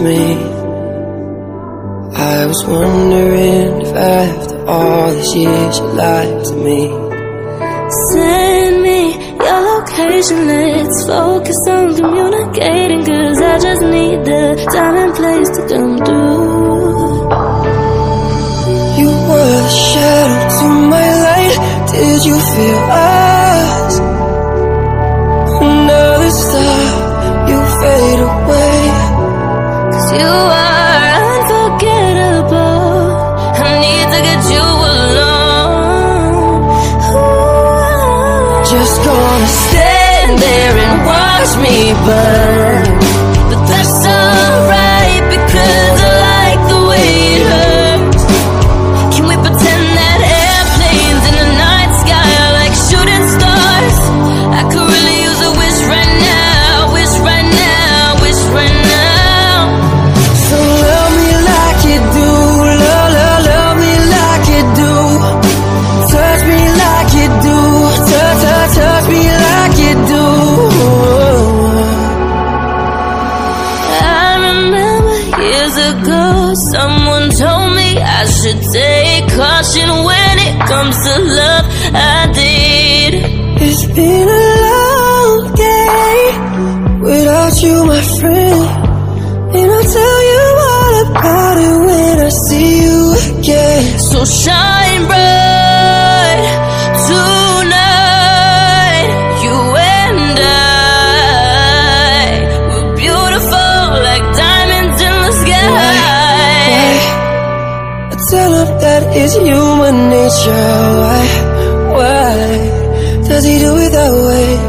me. I was wondering if after all these years you lied to me. Send me your location, let's focus on communicating. Cause I just need the time and place to come through. You were the shadow to my light. Did you feel us? Watch without you, my friend. And I'll tell you all about it when I see you again. So shine bright tonight. You and I were beautiful like diamonds in the sky. why, why? I tell him that it's human nature. Why, why does he do it that way?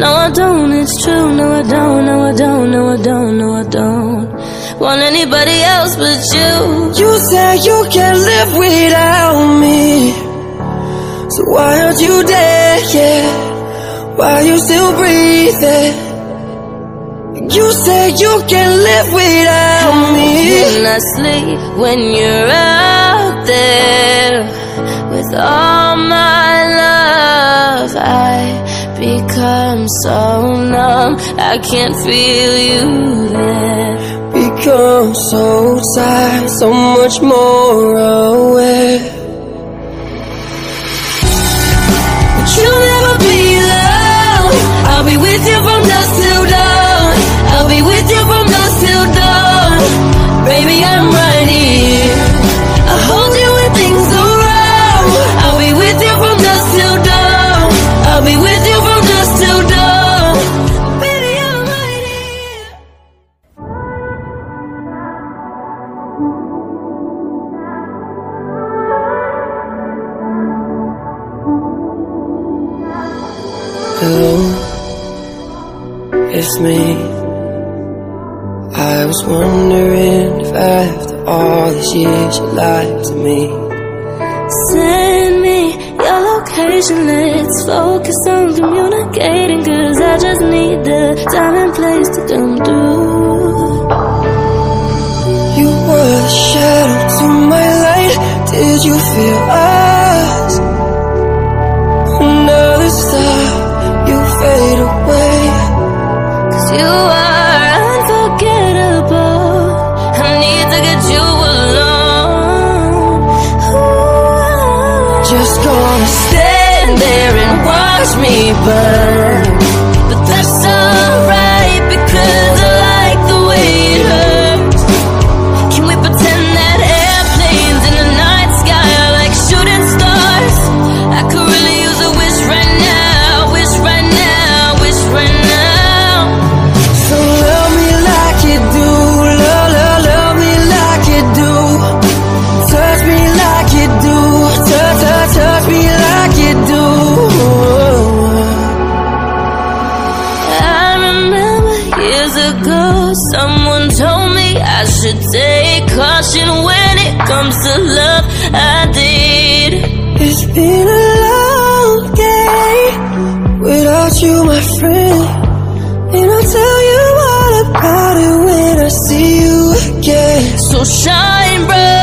No, I don't, it's true. No, I don't, no, I don't, no, I don't, no, I don't. Want anybody else but you. You say you can't live without me. So why aren't you dead yet? Why are you still breathing? You say you can't live without me. When I sleep, when you're out there with all my become so numb. I can't feel you there. Become so tired, so much more aware. Hello, it's me. I was wondering if after all these years you lied to me. Send me your location, let's focus on communicating. Cause I just need the time and place to come through. You were the shadow to my light. Did you feel us? Me. But years ago, someone told me I should take caution when it comes to love. I did. It's been a long day without you, my friend. And I'll tell you all about it when I see you again. So shine bright.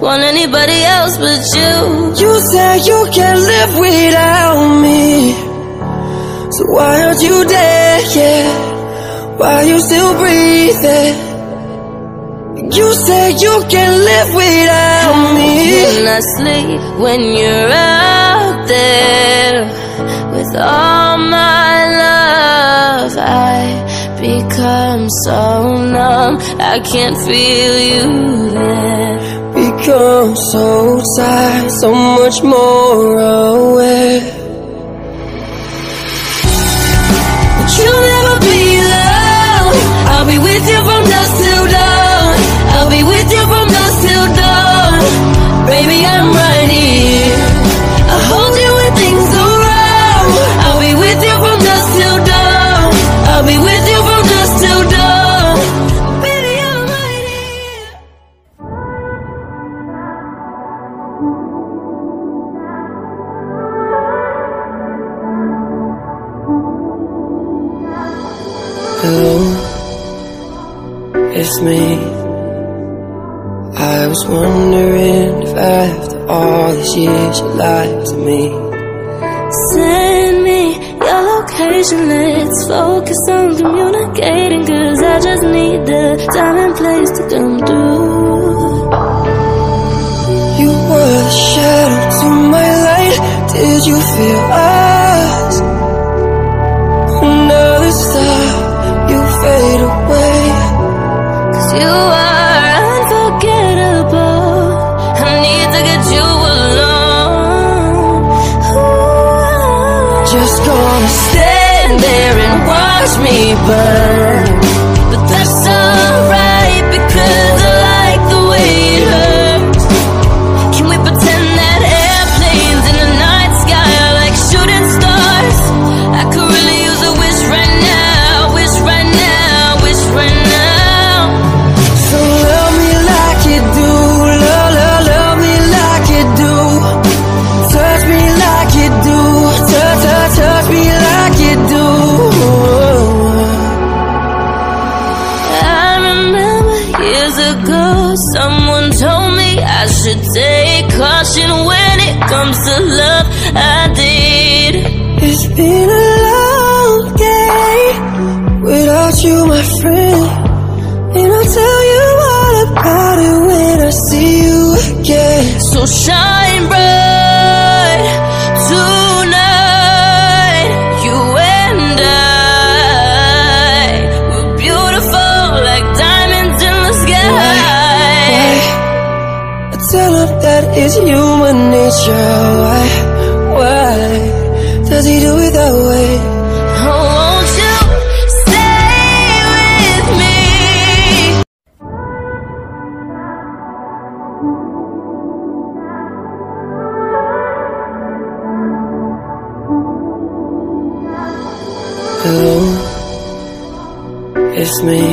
Want anybody else but you. You say you can't live without me. So why aren't you there yet? Why are you still breathing? You say you can't live without me. When I sleep, when you're out there with all my love, I become so numb. I can't feel you there. Become so tired, so much more aware. It's me. I was wondering if after all these years you lied to me. Send me your location. Let's focus on communicating. Cause I just need the time and place to come through. You were the shadow to my light. Did you feel us? You, my friend. And I'll tell you all about it when I see you again. So shine bright tonight. You and I were beautiful like diamonds in the sky. Why? I tell him that it's human nature. Why, why does he do it that way? Hello, it's me.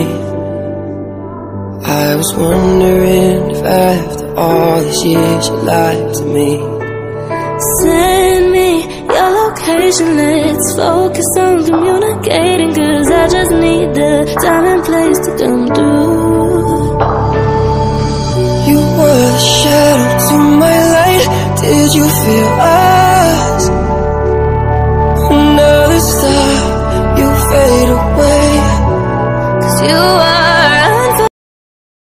I was wondering if after all these years you lied to me. Send me your location. Let's focus on communicating. Cause I